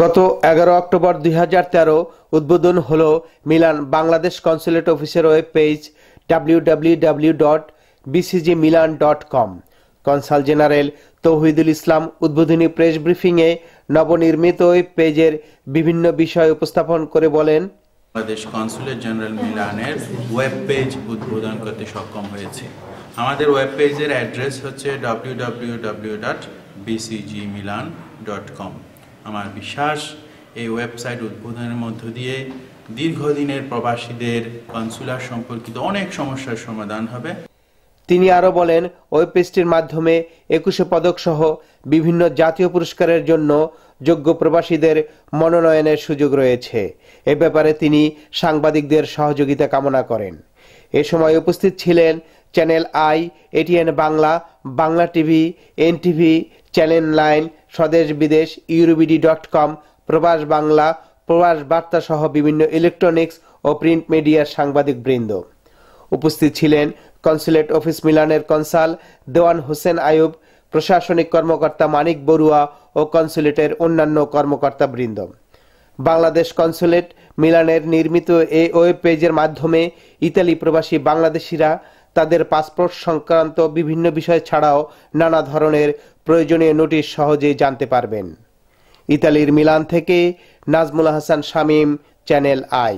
গত এগারো অক্টোবর দুই হাজার তেরো উদ্বোধন হল মিলান বাংলাদেশ কনসুলেট অফিসের web page W dot BCG Milan dot com consul general Touhidul Islam উদ্বোধনী প্রেস ব্রিফিংয়ে নবনির্মিত ওয়েব পেজের বিভিন্ন বিষয় উপস্থাপন করে বলেন, বাংলাদেশ কনসুলেট জেনারেল মিলানের ওয়েব পেজ উদ্বোধন করতে সক্ষম হয়েছে। আমাদের ওয়েব পেজের অ্যাড্রেস হচ্ছে www.bcgmilan.com আমার বিশ্বাস, এই ওয়েবসাইট উদ্বোধনের মধ্য দিয়ে দীর্ঘদিনের প্রবাসীদের কনসুলার সম্পর্কিত অনেক সমস্যার সমাধান হবে। তিনি আরও বলেন ওয়েব পেজটির মাধ্যমে একুশে পদক সহ বিভিন্ন জাতীয় পুরস্কারের জন্য যোগ্য প্রবাসীদের মনোনয়নের সুযোগ রয়েছে। এ ব্যাপারে তিনি সাংবাদিকদের সহযোগিতা কামনা করেন। এ সময় উপস্থিত ছিলেন Channel I ATN Bangla Bangla TV NTV channel line Swadesh Bidesh EuroBD dot com প্রবাস বাংলা, প্রবাস বার্তা সহ বিভিন্ন ইলেকট্রনিক্স ও প্রিন্ট মিডিয়ার সাংবাদিক বৃন্দ। উপস্থিত ছিলেন কনসুলেট অফিস মিলানের কনসাল দেওয়ান হোসেন আয়ুব, প্রশাসনিক কর্মকর্তা মানিক বড়ুয়া ও কনসুলেটের অন্যান্য কর্মকর্তা বৃন্দ। বাংলাদেশ কনসুলেট মিলানের নির্মিত এই ওয়েব পেজের মাধ্যমে ইতালি প্রবাসী বাংলাদেশিরা তাদের পাসপোর্ট সংক্রান্ত বিভিন্ন বিষয় ছাড়াও নানা ধরনের প্রয়োজনীয় নোটিশ সহজেই জানতে পারবেন। ইতালির মিলান থেকে নাজমুল হাসান শামীম, চ্যানেল আই।